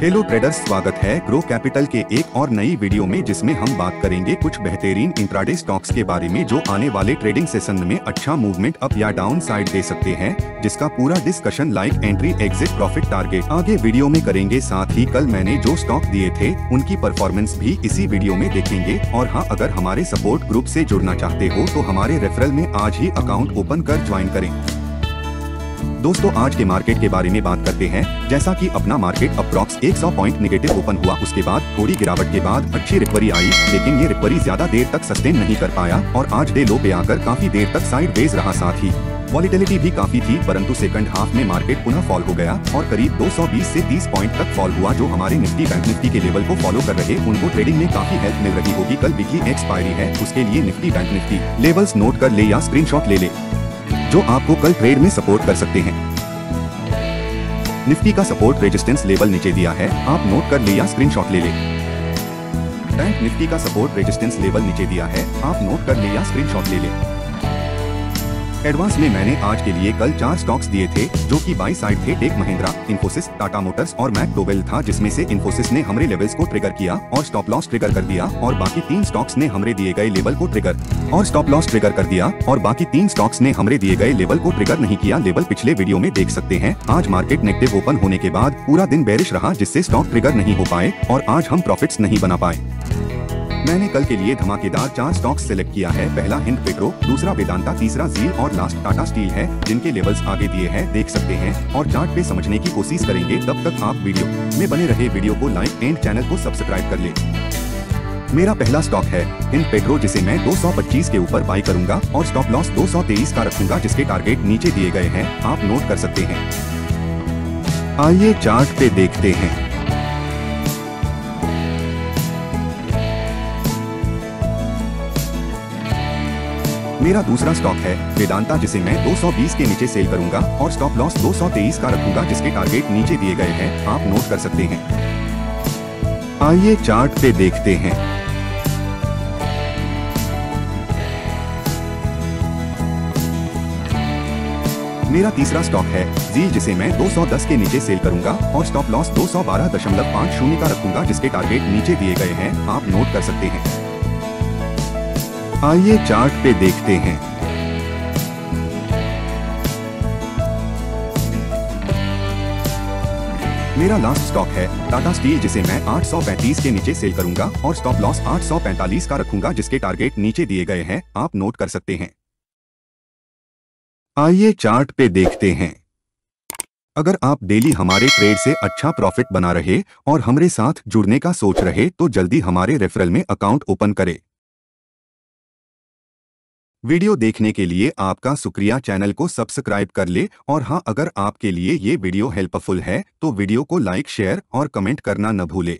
Hello traders स्वागत है grow capital के एक और नई वीडियो में, जिसमें हम बात करेंगे कुछ बेहतरीन इंट्राडे स्टॉक्स के बारे में, जो आने वाले ट्रेडिंग सेशन में अच्छा मूवमेंट अप या डाउन साइड दे सकते हैं, जिसका पूरा discussion like entry exit profit target आगे वीडियो में करेंगे। साथ ही कल मैंने जो स्टॉक दिए थे, उनकी परफॉर्मेंस भी इसी वीडियो में देखेंगे। और हाँ अगर हमारे सपोर्ट ग्रुप ऐसी जुड़ना चाहते हो तो हमारे रेफरल में आज ही अकाउंट ओपन कर ज्वाइन करें। दोस्तों, आज के मार्केट के बारे में बात करते हैं, जैसा कि अपना market approx 100 point negative open हुआ। उसके बाद थोड़ी गिरावट के बाद अच्छी रिकवरी आई, लेकिन ये रिकवरी ज़्यादा देर तक सस्टेन नहीं कर पाया और आज डे लो पे आकर काफ़ी देर तक साइड बेस रहा साथ ही। वॉलिटिलिटी भी काफ़ी थी, परंतु सेकंड हाफ़ में मार्केट पुनः फॉल हो गया और करीब 220 से 30 पॉइंट तक फॉल हुआ, जो हमारे निफ्टी बैंक निफ्टी के लेवल को फॉलो कर रहे, उनको ट्रेडिंग में काफ़ी हेल्प मिल रही होगी। कल वीकली एक्सपायरी है, उसके लिए Nifty bank Nifty. Levels note कर ले या स्क्रीनशॉट ले ले। जो आपको कल ट्रेड में सपोर्ट कर सकते हैं। निफ्टी का सपोर्ट रेजिस्टेंस लेवल नीचे दिया है। आप नोट कर ले या स्क्रीनशॉट ले ले। बैंक निफ्टी का सपोर्ट रेजिस्टेंस लेवल नीचे दिया है। आप नोट कर ले या स्क्रीनशॉट ले ले। एडवांस में मैंने आज के लिए कल चार स्टॉक्स दिए थे, जो कि बाई साइड थे टेक महिंद्रा, इन्फोसिस, टाटा मोटर्स और मैकडोवेल था, जिसमें से इन्फोसिस ने हमरे लेवल्स को ट्रिगर किया और स्टॉप लॉस ट्रिगर कर दिया और बाकी तीन स्टॉक्स ने हमरे दिए गए लेवल को ट्रिगर और स्टॉप लॉस ट्रिगर कर दिया और बाकी तीन स्टॉक्स ने हमरे दिए गए लेवल को ट्रिगर नहीं किया। लेवल पिछले वीडियो में देख सकते हैं। आज मार्केट नेगेटिव ओपन होने के बाद पूरा दिन बेरिश रहा, जिससे स्टॉक ट्रिगर नहीं हो पाए और आज हम प्रॉफिट नहीं बना पाए। मैंने कल के लिए धमाकेदार चार स्टॉक सिलेक्ट किया है। पहला हिंद पेट्रो, दूसरा वेदांता, तीसरा जील और लास्ट टाटा स्टील है, जिनके लेवल्स आगे दिए हैं, देख सकते हैं। और चार्ट पे समझने की कोशिश करेंगे तब तक आप वीडियो में बने रहे वीडियो को लाइक एंड चैनल को सब्सक्राइब कर ले। मेरा पहला स्टॉक है हिंद पेट्रो, जिसे मैं 225 के ऊपर बाई करूँगा और स्टॉप लॉस 223 का रखूँगा, जिसके टारगेट नीचे दिए गए हैं। आप नोट कर सकते हैं। आइए चार्ट पे देखते हैं। मेरा दूसरा स्टॉक है। वेदांता, जिसे मैं 220 के नीचे सेल करूँगा और स्टॉप लॉस 223 का रखूँगा, जिसके टारगेट नीचे दिए गए हैं। आप नोट कर सकते हैं। आइए चार्ट पे देखते हैं। मेरा तीसरा स्टॉक है, जी, जिसे मैं 210 के नीचे सेल करूँगा और स्टॉप लॉस 212.50 का रखूँगा, जिसके टारगेट नीचे दिए गए हैं। आप नोट कर सकते हैं। आइए चार्ट पे देखते हैं। मेरा लास्ट स्टॉक है। टाटा स्टील जिसे मैं 835 के नीचे सेल करूँगा और स्टॉप लॉस 845 का रखूँगा, जिसके टारगेट नीचे दिए गए हैं। आप नोट कर सकते हैं। आइए चार्ट पे देखते हैं। अगर आप डेली हमारे ट्रेड से अच्छा प्रॉफिट बना रहे और हमारे साथ जुड़ने का सोच रहे तो जल्दी हमारे रेफरल में अकाउंट ओपन करें। वीडियो देखने के लिए आपका शुक्रिया। चैनल को सब्सक्राइब कर ले और हाँ अगर आपके लिए ये वीडियो हेल्पफुल है तो वीडियो को लाइक, शेयर और कमेंट करना न भूले।